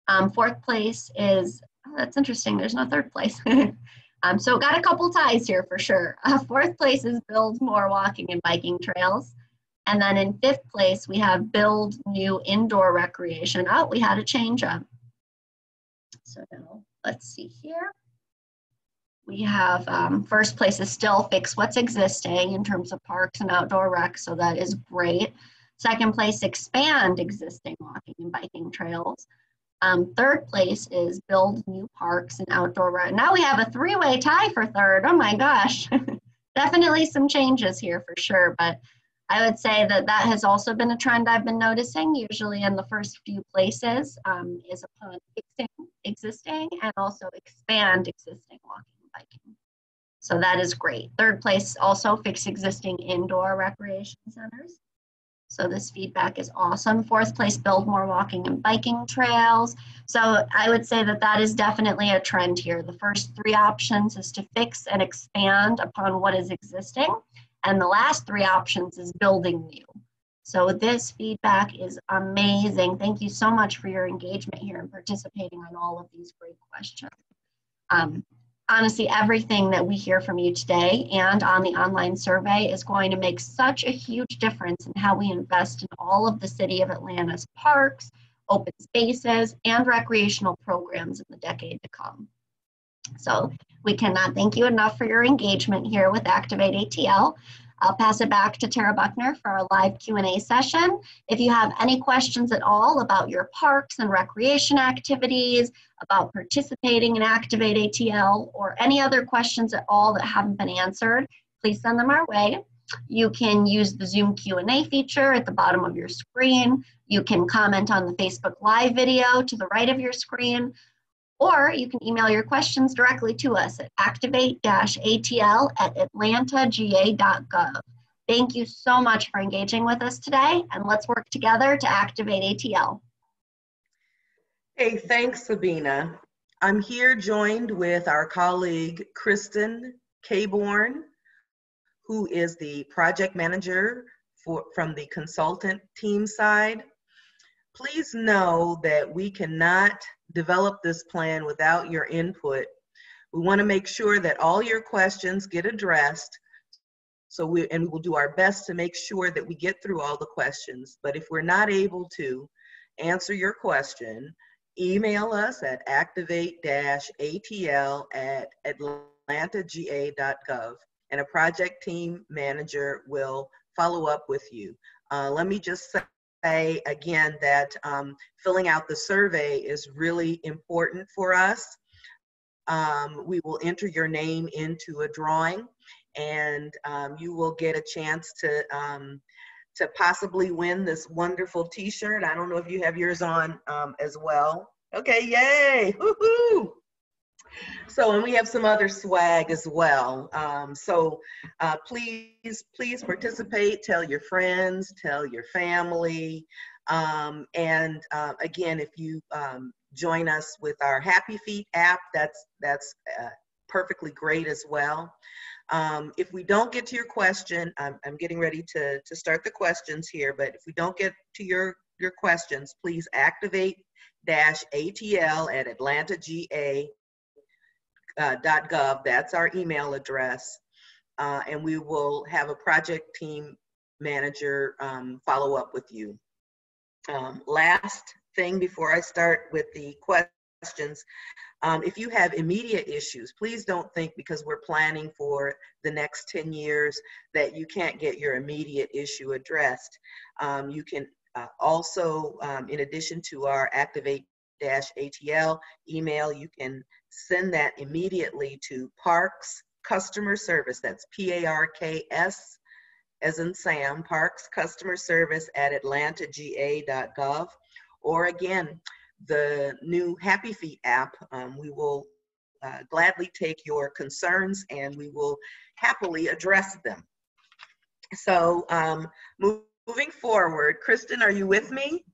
Um, fourth place is, oh, that's interesting, there's no third place. um, so got a couple ties here for sure. Uh, fourth place is build more walking and biking trails. And then in fifth place, we have build new indoor recreation. Oh, we had a change up. So let's see here. We have um, first place is still fix what's existing in terms of parks and outdoor rec, so that is great. Second place, expand existing walking and biking trails. Um, third place is build new parks and outdoor run. Now we have a three-way tie for third. Oh my gosh, definitely some changes here for sure. But I would say that that has also been a trend I've been noticing. Usually in the first few places um, is upon fixing existing and also expand existing walking and biking. So that is great. Third place also fix existing indoor recreation centers. So this feedback is awesome. Fourth place, build more walking and biking trails. So I would say that that is definitely a trend here. The first three options is to fix and expand upon what is existing. And the last three options is building new. So this feedback is amazing. Thank you so much for your engagement here and participating on all of these great questions. Um, honestly, everything that we hear from you today and on the online survey is going to make such a huge difference in how we invest in all of the City of Atlanta's parks, open spaces, and recreational programs in the decade to come. So we cannot thank you enough for your engagement here with Activate ATL. I'll pass it back to Tara Buckner for our live Q&A session. If you have any questions at all about your parks and recreation activities, about participating in Activate ATL, or any other questions at all that haven't been answered, please send them our way. You can use the Zoom Q&A feature at the bottom of your screen. You can comment on the Facebook Live video to the right of your screen or you can email your questions directly to us at activate-atl at atlantagA.gov. Thank you so much for engaging with us today, and let's work together to activate ATL. Hey, thanks, Sabina. I'm here joined with our colleague, Kristen Coan, who is the project manager for, from the consultant team side. Please know that we cannot develop this plan without your input. We want to make sure that all your questions get addressed. So we, and we will do our best to make sure that we get through all the questions. But if we're not able to answer your question, email us at activate-atl at atlantaga.gov and a project team manager will follow up with you. Uh, let me just say again that um, filling out the survey is really important for us. Um, we will enter your name into a drawing and um, you will get a chance to um, to possibly win this wonderful t-shirt. I don't know if you have yours on um, as well. Okay, yay, woohoo! So, and we have some other swag as well. Um, so, uh, please, please participate. Tell your friends, tell your family. Um, and uh, again, if you um, join us with our Happy Feet app, that's that's uh, perfectly great as well. Um, if we don't get to your question, I'm, I'm getting ready to, to start the questions here, but if we don't get to your, your questions, please activate dash ATL at atlantaga.gov. Uh, .gov. That's our email address. Uh, and we will have a project team manager um, follow up with you. Um, last thing before I start with the questions, um, if you have immediate issues, please don't think because we're planning for the next 10 years that you can't get your immediate issue addressed. Um, you can uh, also, um, in addition to our Activate-ATL email, you can send that immediately to Parks Customer Service. That's P-A-R-K-S as in Sam, Parks Customer Service at atlantaga.gov. Or again, the new Happy Feet app, um, we will uh, gladly take your concerns and we will happily address them. So um, moving forward, Kristen, are you with me?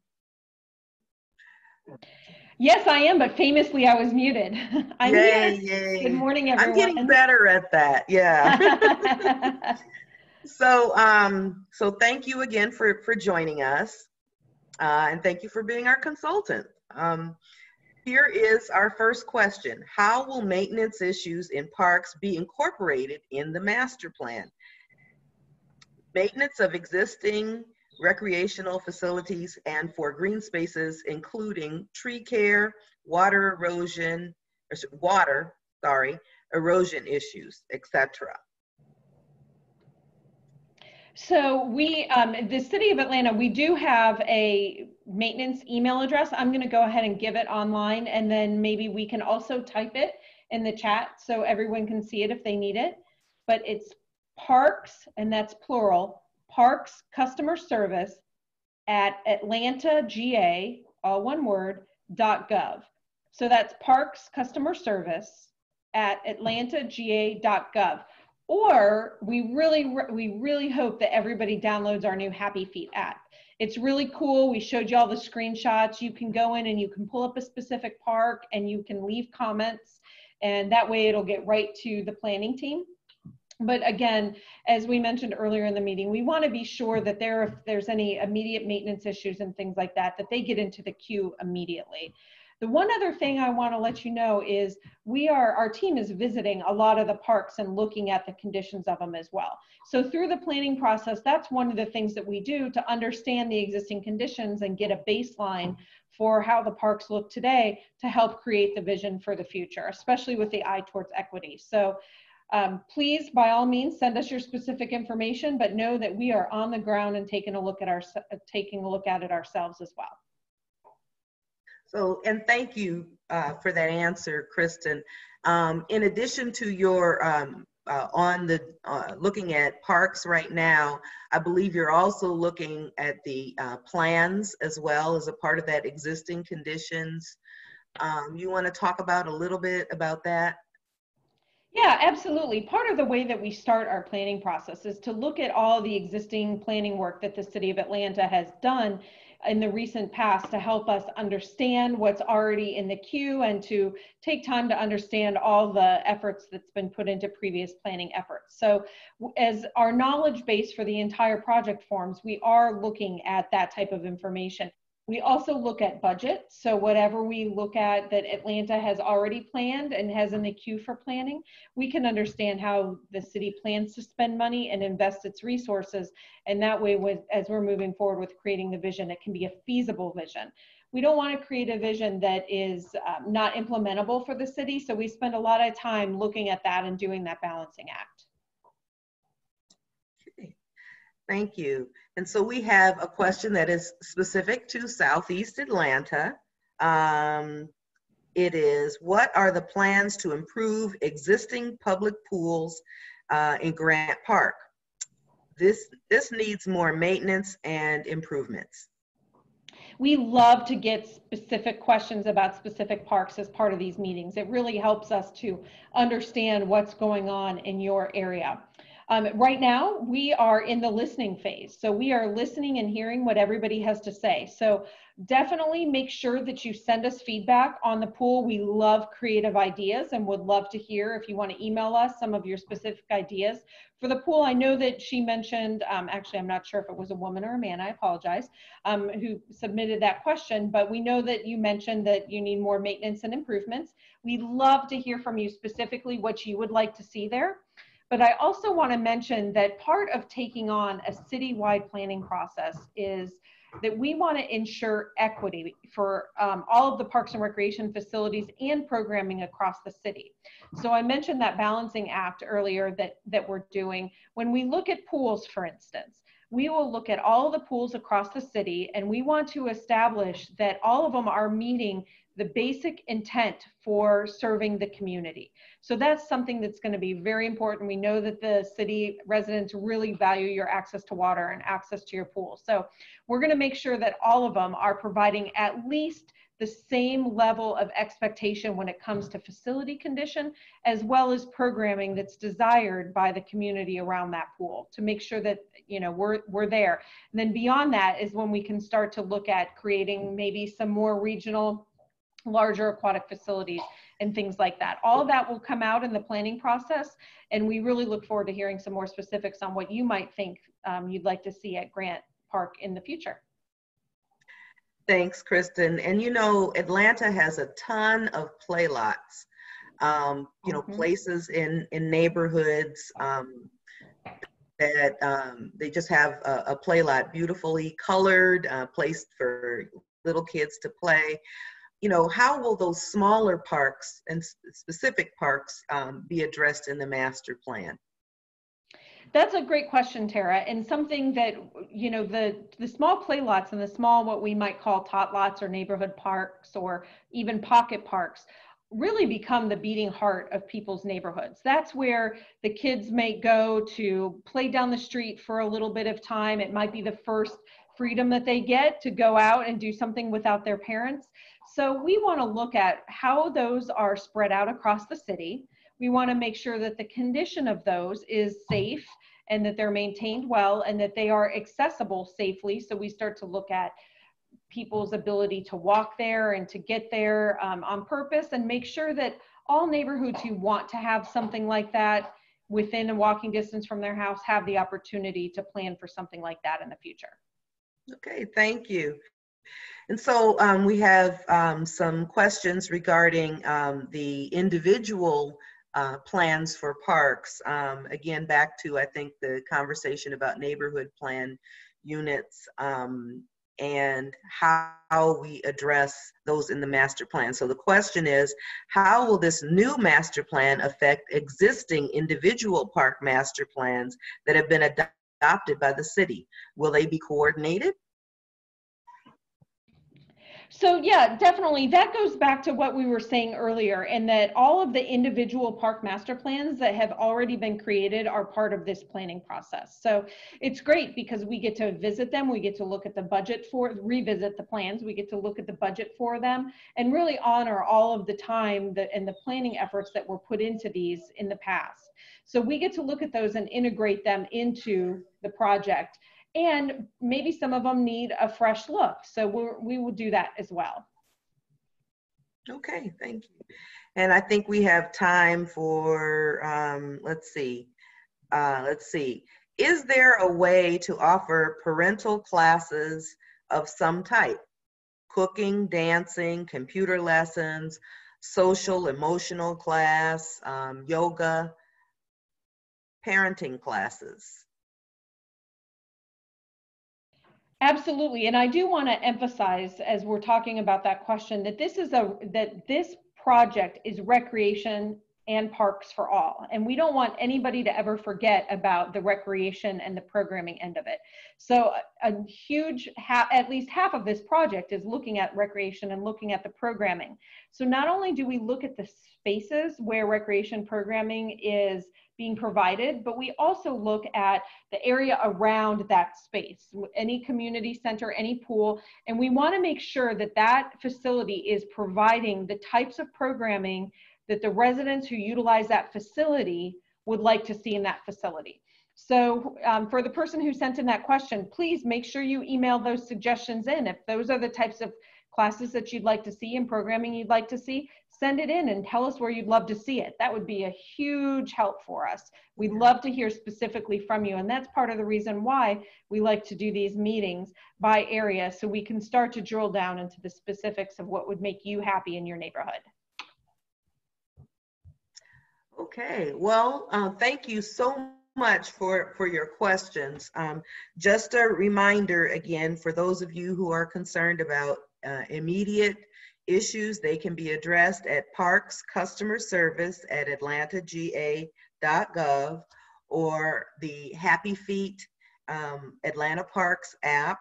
Yes, I am, but famously I was muted. I'm yay, here. Yay. Good morning, everyone. I'm getting better at that, yeah. so, um, so thank you again for, for joining us. Uh, and thank you for being our consultant. Um, here is our first question. How will maintenance issues in parks be incorporated in the master plan? Maintenance of existing recreational facilities and for green spaces, including tree care, water erosion, water, sorry, erosion issues, etc. So we, um, the city of Atlanta, we do have a maintenance email address. I'm going to go ahead and give it online, and then maybe we can also type it in the chat so everyone can see it if they need it. But it's parks, and that's plural, parks customer service at Atlanta GA, all one word, dot gov. So that's parks customer service at atlantaga.gov or we really we really hope that everybody downloads our new happy feet app. It's really cool. We showed you all the screenshots. You can go in and you can pull up a specific park and you can leave comments and that way it'll get right to the planning team but again as we mentioned earlier in the meeting we want to be sure that there if there's any immediate maintenance issues and things like that that they get into the queue immediately the one other thing I want to let you know is we are, our team is visiting a lot of the parks and looking at the conditions of them as well. So through the planning process, that's one of the things that we do to understand the existing conditions and get a baseline for how the parks look today to help create the vision for the future, especially with the eye towards equity. So um, please, by all means, send us your specific information, but know that we are on the ground and taking a look at our taking a look at it ourselves as well. So, and thank you uh, for that answer, Kristen. Um, in addition to your um, uh, on the uh, looking at parks right now, I believe you're also looking at the uh, plans as well as a part of that existing conditions. Um, you want to talk about a little bit about that? Yeah, absolutely. Part of the way that we start our planning process is to look at all the existing planning work that the City of Atlanta has done in the recent past to help us understand what's already in the queue and to take time to understand all the efforts that's been put into previous planning efforts. So as our knowledge base for the entire project forms, we are looking at that type of information. We also look at budget. So whatever we look at that Atlanta has already planned and has in the queue for planning, we can understand how the city plans to spend money and invest its resources. And that way, with, as we're moving forward with creating the vision, it can be a feasible vision. We don't want to create a vision that is um, not implementable for the city. So we spend a lot of time looking at that and doing that balancing act. Thank you. And so we have a question that is specific to Southeast Atlanta. Um, it is, what are the plans to improve existing public pools uh, in Grant Park? This, this needs more maintenance and improvements. We love to get specific questions about specific parks as part of these meetings. It really helps us to understand what's going on in your area. Um, right now, we are in the listening phase. So we are listening and hearing what everybody has to say. So definitely make sure that you send us feedback on the pool. We love creative ideas and would love to hear if you want to email us some of your specific ideas. For the pool, I know that she mentioned, um, actually, I'm not sure if it was a woman or a man, I apologize, um, who submitted that question, but we know that you mentioned that you need more maintenance and improvements. We'd love to hear from you specifically what you would like to see there. But I also want to mention that part of taking on a citywide planning process is that we want to ensure equity for um, all of the parks and recreation facilities and programming across the city. So I mentioned that balancing act earlier that, that we're doing. When we look at pools, for instance, we will look at all the pools across the city and we want to establish that all of them are meeting the basic intent for serving the community. So that's something that's going to be very important. We know that the city residents really value your access to water and access to your pool. So we're going to make sure that all of them are providing at least the same level of expectation when it comes to facility condition, as well as programming that's desired by the community around that pool to make sure that, you know, we're, we're there. And then beyond that is when we can start to look at creating maybe some more regional larger aquatic facilities and things like that. All that will come out in the planning process, and we really look forward to hearing some more specifics on what you might think um, you'd like to see at Grant Park in the future. Thanks, Kristen. And you know, Atlanta has a ton of play lots. Um, you know, mm -hmm. places in in neighborhoods um, that um, they just have a, a, play lot beautifully colored, uh, placed for little kids to play you know, how will those smaller parks and specific parks um, be addressed in the master plan? That's a great question, Tara, and something that you know the the small play lots and the small what we might call tot lots or neighborhood parks or even pocket parks really become the beating heart of people's neighborhoods. That's where the kids may go to play down the street for a little bit of time. It might be the first freedom that they get to go out and do something without their parents. So we want to look at how those are spread out across the city. We want to make sure that the condition of those is safe and that they're maintained well and that they are accessible safely. So we start to look at people's ability to walk there and to get there um, on purpose and make sure that all neighborhoods who want to have something like that within a walking distance from their house have the opportunity to plan for something like that in the future. Okay, thank you. And so um, we have um, some questions regarding um, the individual uh, plans for parks. Um, again, back to, I think, the conversation about neighborhood plan units um, and how we address those in the master plan. So the question is, how will this new master plan affect existing individual park master plans that have been adopted by the city? Will they be coordinated? So yeah, definitely. That goes back to what we were saying earlier and that all of the individual park master plans that have already been created are part of this planning process. So it's great because we get to visit them, we get to look at the budget for, revisit the plans, we get to look at the budget for them and really honor all of the time that, and the planning efforts that were put into these in the past. So we get to look at those and integrate them into the project and maybe some of them need a fresh look. So we're, we will do that as well. Okay, thank you. And I think we have time for, um, let's see, uh, let's see. Is there a way to offer parental classes of some type? Cooking, dancing, computer lessons, social, emotional class, um, yoga, parenting classes? Absolutely. And I do want to emphasize as we're talking about that question that this is a that this project is recreation and parks for all. And we don't want anybody to ever forget about the recreation and the programming end of it. So a, a huge, at least half of this project is looking at recreation and looking at the programming. So not only do we look at the spaces where recreation programming is being provided, but we also look at the area around that space, any community center, any pool, and we want to make sure that that facility is providing the types of programming that the residents who utilize that facility would like to see in that facility. So um, for the person who sent in that question, please make sure you email those suggestions in. If those are the types of classes that you'd like to see and programming you'd like to see, send it in and tell us where you'd love to see it. That would be a huge help for us. We'd love to hear specifically from you. And that's part of the reason why we like to do these meetings by area so we can start to drill down into the specifics of what would make you happy in your neighborhood. Okay, well, uh, thank you so much for, for your questions. Um, just a reminder again, for those of you who are concerned about uh, immediate issues, they can be addressed at Parks Customer Service at atlantaga.gov or the Happy Feet um, Atlanta Parks app.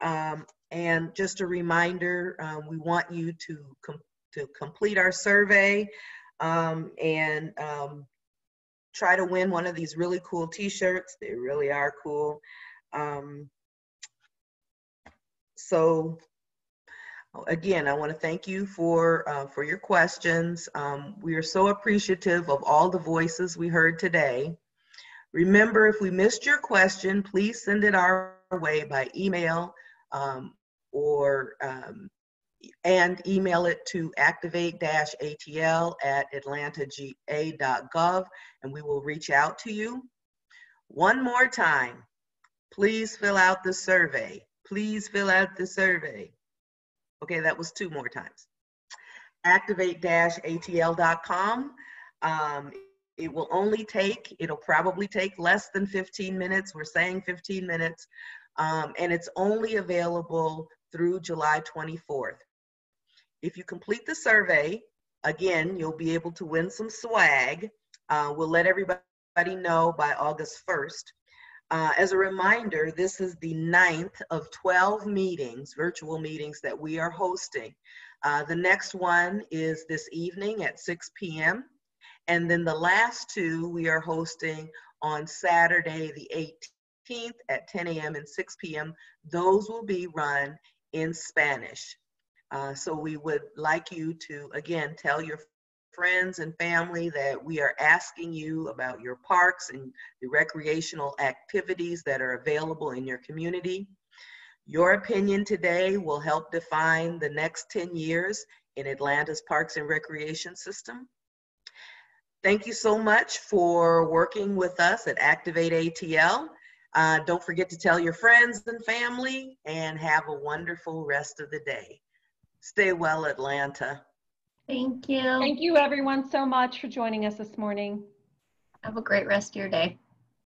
Um, and just a reminder, um, we want you to, com to complete our survey um, and um, try to win one of these really cool t-shirts. They really are cool. Um, so Again, I want to thank you for, uh, for your questions. Um, we are so appreciative of all the voices we heard today. Remember, if we missed your question, please send it our way by email um, or um, and email it to activate-atl at atlantaga.gov and we will reach out to you. One more time, please fill out the survey. Please fill out the survey. Okay, that was two more times. Activate-atl.com. Um, it will only take, it'll probably take less than 15 minutes. We're saying 15 minutes. Um, and it's only available through July 24th. If you complete the survey, again, you'll be able to win some swag. Uh, we'll let everybody know by August 1st. Uh, as a reminder, this is the ninth of 12 meetings, virtual meetings that we are hosting. Uh, the next one is this evening at 6 p.m. And then the last two we are hosting on Saturday, the 18th at 10 a.m. and 6 p.m. Those will be run in Spanish. Uh, so we would like you to, again, tell your friends and family that we are asking you about your parks and the recreational activities that are available in your community. Your opinion today will help define the next 10 years in Atlanta's parks and recreation system. Thank you so much for working with us at Activate ATL. Uh, don't forget to tell your friends and family and have a wonderful rest of the day. Stay well, Atlanta. Thank you. Thank you everyone so much for joining us this morning. Have a great rest of your day.